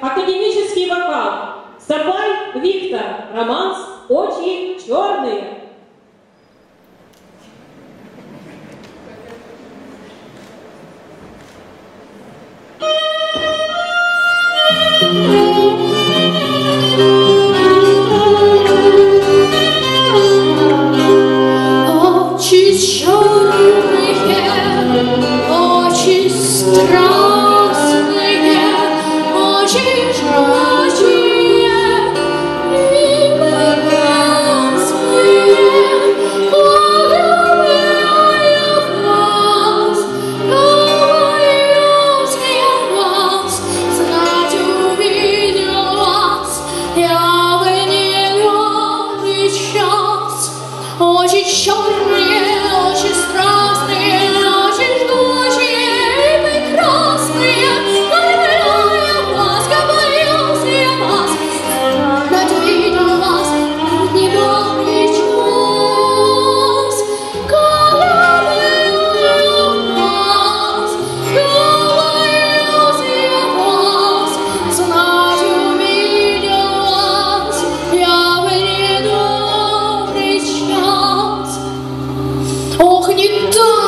академический вокал. Сапай Виктор, романс Очень черные». Очень черные, Очень странные 안녕. 뚱뚱.